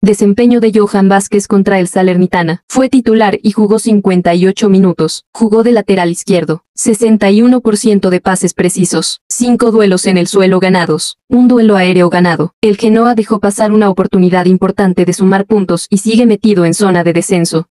Desempeño de Johan Vázquez contra el Salernitana. Fue titular y jugó 58 minutos. Jugó de lateral izquierdo. 61% de pases precisos. 5 duelos en el suelo ganados. Un duelo aéreo ganado. El Genoa dejó pasar una oportunidad importante de sumar puntos y sigue metido en zona de descenso.